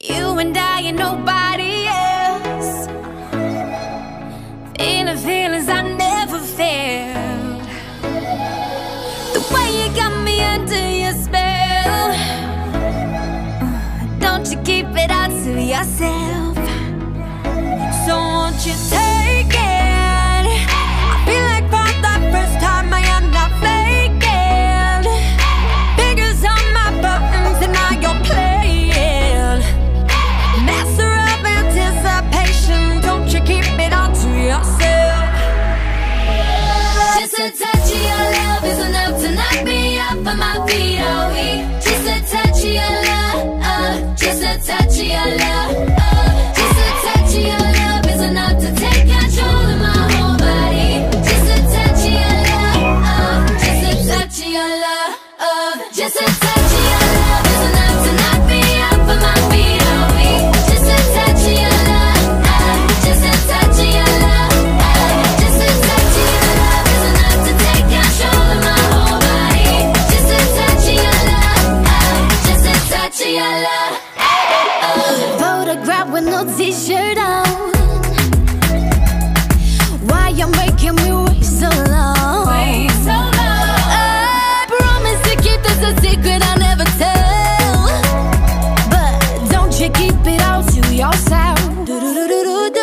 You and I and nobody else. Feeling feelings I never felt. The way you got me under your spell. Don't you keep it out to yourself. So won't you tell? a touch of your love is enough to knock me off of my feet, oh, Just a touch of your love, uh, just a touch of your love, uh. t-shirt on Why you making me wait so long? Wait so long. I promise to keep this a secret I never tell. But don't you keep it all to yourself. Do do do do do.